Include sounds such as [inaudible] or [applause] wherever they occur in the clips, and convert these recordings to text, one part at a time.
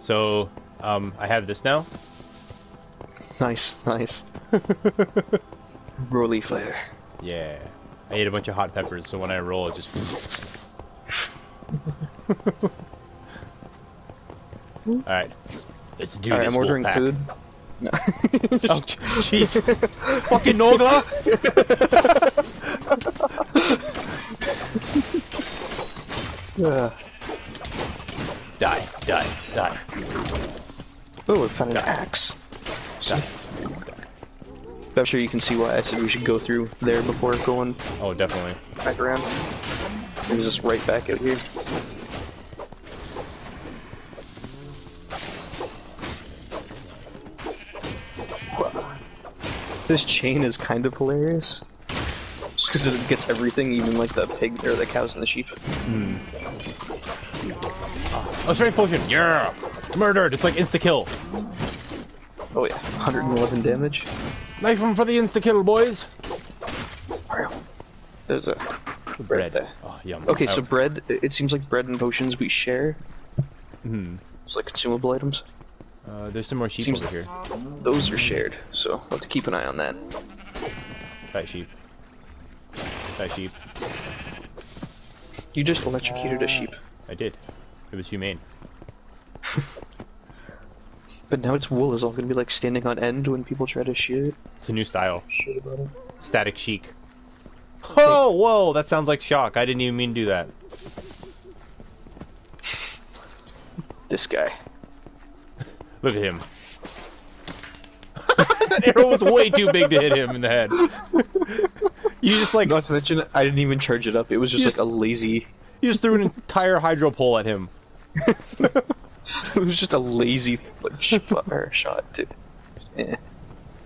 So, um, I have this now. Nice, nice. [laughs] Roly flare. Yeah. I ate a bunch of hot peppers, so when I roll, it just. [laughs] Alright. Let's do Alright, this. I'm ordering Wolfpack. food. No. [laughs] Oh, Jesus. Fucking Nogla! Die, die, die. Oh, I found an Die. axe. die. I'm sure you can see why I said we should go through there before going Oh, definitely. back around. It was just right back out here. This chain is kind of hilarious. Just because it gets everything, even like the pig or the cows and the sheep. Oh, strength potion! Yeah! Murdered! It's like insta kill. Oh yeah, 111 damage. Knife him for the insta kill, boys! There's a Bread. there. Oh, yum. Okay, so bread. It it seems like bread and potions we share. Hmm. It's like consumable items. Uh, there's some more sheep Seems- over here. Those are shared, so we'll have to keep an eye on that. Fat sheep. Fat sheep. You just electrocuted a sheep, I did. It was humane. [laughs] but now its wool is all gonna be like standing on end when people try to shear it. It's a new style. Shit about it. Static chic. Oh, whoa! That sounds like shock. I didn't even mean to do that. This guy. [laughs] Look at him. [laughs] that arrow was way too big to hit him in the head. you just like Not to mention, I didn't even charge it up. It was just Just- like a lazy. you just threw an entire hydro pole at him. [laughs] It was just a lazy like, [laughs] shot, dude. Yeah.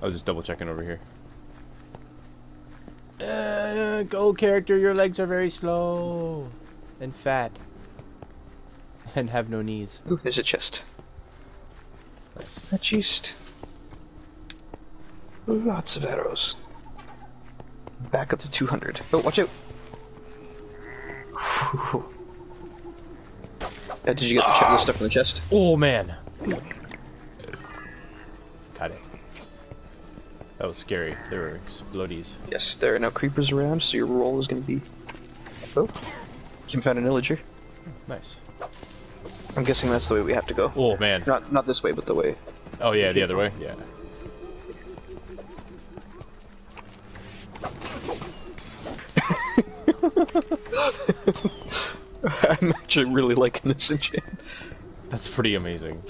I was just double checking over here. Uh, go character, your legs are very slow and fat and have no knees. Ooh, there's a chest. Nice. A chest. Lots of arrows. Back up to 200. Oh, watch out! [laughs] Uh, did you get the, the stuff in the chest? Oh man. Got it. That was scary. There were explodies. Yes, there are now creepers around, so your roll is going to be. Oh, Kim found an illager. Nice. I'm guessing that's the way we have to go. Oh man. Not not this way, but the way. Oh yeah, the other way. Yeah. [laughs] [laughs] I'm actually really liking this enchant. That's pretty amazing.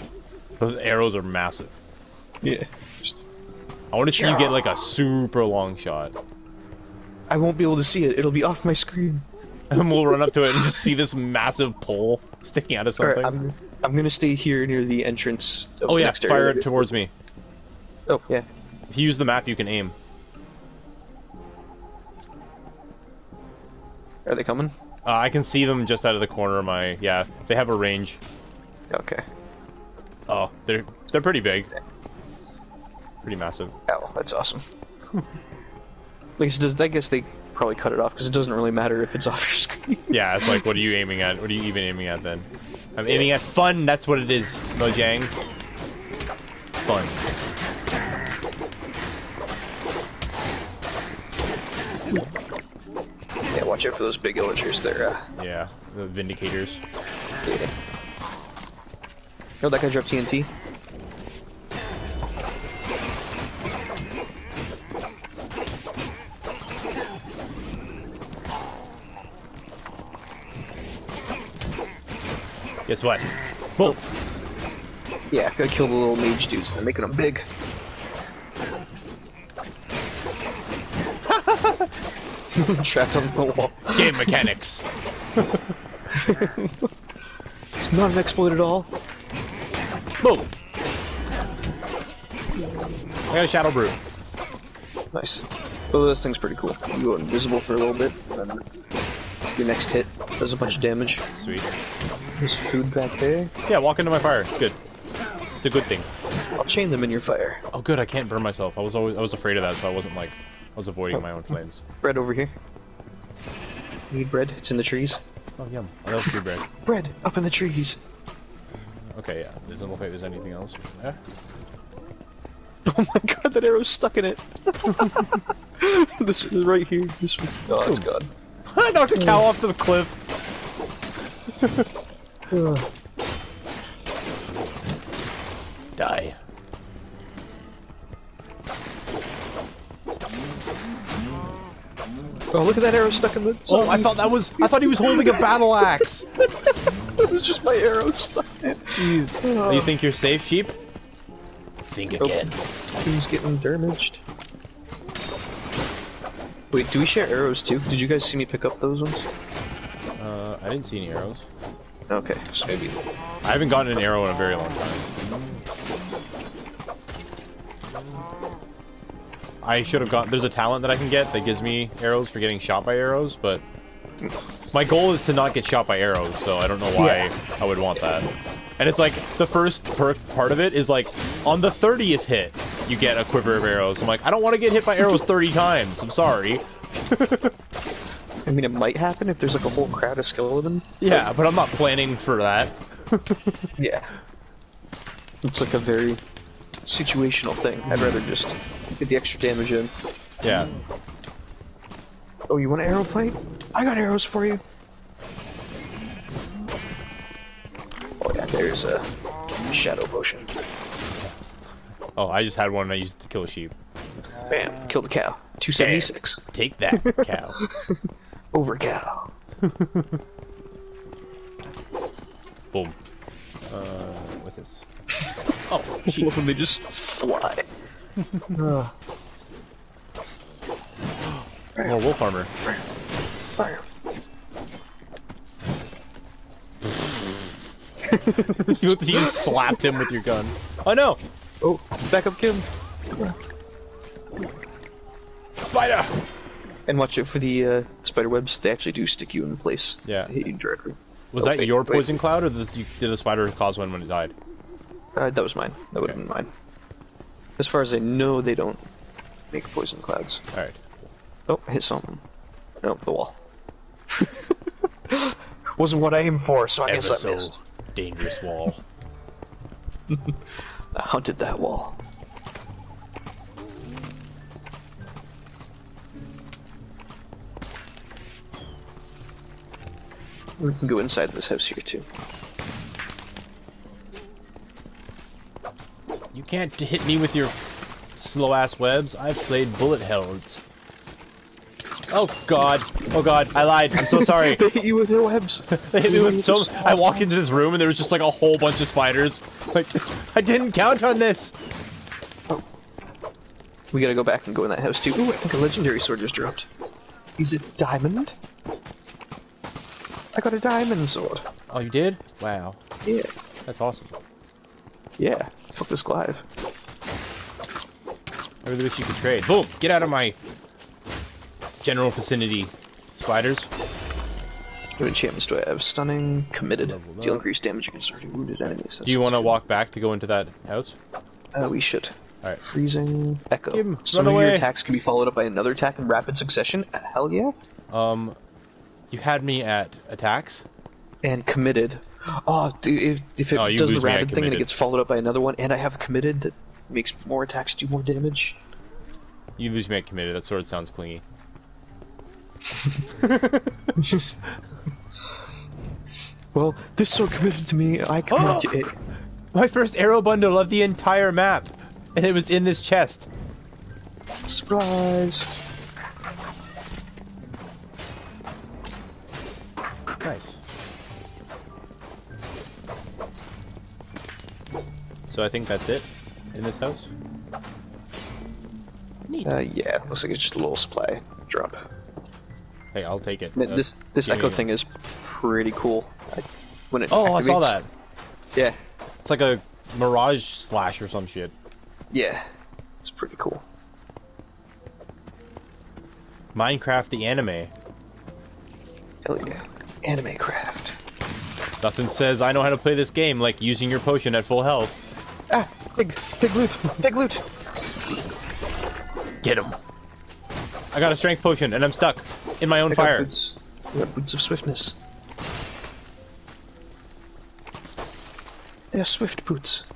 Those arrows are massive. Yeah. I want to see you get like a super long shot. I won't be able to see it. It'll be off my screen. [laughs] And we'll run up to it and just see this massive pole [laughs] sticking out of All right, something. I'm I'm gonna stay here near the entrance. Of oh the yeah, next fire area. it towards me. Oh yeah. If you use the map, you can aim. Are they coming? Uh, I can see them just out of the corner of my. Yeah, they have a range. Okay. Oh, they're they're pretty big. Pretty massive. Oh, that's awesome. [laughs] like, so does I guess they probably cut it off because it doesn't really matter if it's [laughs] off your screen. Yeah, it's like, what are you aiming at? What are you even aiming at then? I'm aiming at fun. That's what it is, Mojang. Fun. Watch out for those big illagers. They're uh. Yeah, the Vindicators. Yeah. Oh, that guy dropped TNT. Guess what? Boom. Yeah, gotta kill the little mage dudes. They're making them big. [laughs] Trapped on the wall. Game mechanics. It's not an exploit at all. Boom. I got a Shadow Brew. Nice. Oh, this thing's pretty cool. You go invisible for a little bit, then your next hit does a bunch of damage. Sweet. There's food back there. Yeah, walk into my fire. It's good. It's a good thing. I'll chain them in your fire. Oh, good. I can't burn myself. I was always I was afraid of that, so I wasn't like I was avoiding my own oh. flames. Bread over here. Need bread? It's in the trees. Oh, yum. I love free bread. [gasps] Bread up in the trees. Uh, okay, yeah. Doesn't look like there's anything else. Yeah. [laughs] Oh my god, that arrow's stuck in it. [laughs] [laughs] this is right here. This one. Oh, it's gone. I knocked a cow off the cliff. Oh, look at that arrow stuck in the. Oh, I thought that was. I thought he was holding a battle axe. [laughs] it was just my arrow stuck in. Jeez. Oh. You think you're safe, sheep? Think again. Who's getting damaged? Wait, do we share arrows too? Did you guys see me pick up those ones? Uh, I didn't see any arrows. Okay, so maybe. I haven't gotten an arrow in a very long time. I should have got. There's a talent that I can get that gives me arrows for getting shot by arrows, but my goal is to not get shot by arrows, so I don't know why Yeah. I would want that. And it's like the first perk part of it is like on the 30th hit you get a quiver of arrows. I'm like, I don't want to get hit by arrows 30 times. I'm sorry. [laughs] I mean, it might happen if there's like a whole crowd of skeleton. Yeah, but I'm not planning for that. [laughs] Yeah. It's like a very situational thing. I'd rather just get the extra damage in. Yeah. Oh, you want an arrow plate? I got arrows for you. Oh yeah, there's a shadow potion. Oh, I just had one I used it to kill a sheep. Bam, killed a cow. 276. Take that, [laughs] cow. Over cow. [laughs] Boom. Uh, what's this? [laughs] Oh, sheep. They just fly. More wolf armor. Fire. [laughs] you you slapped him with your gun. Oh no! Oh, back up, Kim. Spider! And watch it for the uh, spider webs. They actually do stick you in place. Yeah. To hit you directly. Was Oh, that wait, your wait. poison cloud, or did the spider cause one when it died? Uh, that was mine. That would have Okay. been mine. As far as I know, they don't make poison clouds. Alright. Oh, I hit something. No, the wall. [laughs] Wasn't what I aimed for, so I Ever guess I so missed. dangerous wall. [laughs] I hunted that wall. We can go inside this house here too. You can't hit me with your slow ass webs. I've played bullet hells. Oh god. Oh god. I lied. I'm so sorry. [laughs] They hit you with their webs. [laughs] They hit me with so. I walk into this room and there was just like a whole bunch of spiders. Like, [laughs] I didn't count on this. Oh. We gotta go back and go in that house too. Ooh, I think a legendary sword just dropped. Is it diamond? I got a diamond sword. Oh, you did? Wow. Yeah. That's awesome. Yeah. Fuck this Clive. I really wish you could trade. Boom! Get out of my general vicinity, spiders. What enchantments do I have? Stunning, committed. Deal increased damage against already wounded enemies. Do you want to walk back to go into that house? Uh, we should. Alright. Freezing. Echo. 'em- Some of your attacks can be followed up by another attack in rapid succession. Hell yeah. Um, you had me at attacks. And committed. Oh, dude, if, if it Oh, does the lose me at rapid thing and it gets followed up by another one, and I have committed that makes more attacks do more damage. You lose me at committed. That sword sounds clingy. [laughs] Well, this sword committed to me. I oh! committed to it. My first arrow bundle of the entire map, and it was in this chest. Surprise. So I think that's it in this house. Neat. Uh, yeah, looks like it's just a little supply drop. hey, I'll take it. Th- Uh, this this echo thing is pretty cool. I, when it Oh, I saw that. Yeah, It's like a mirage slash or some shit. yeah, it's pretty cool. Minecraft the anime. Hell yeah, anime craft. Nothing says I know how to play this game like using your potion at full health. Big big loot, big loot. Get him. I got a strength potion and I'm stuck in my own I got fire. Boots, I got boots of swiftness. They are swift boots.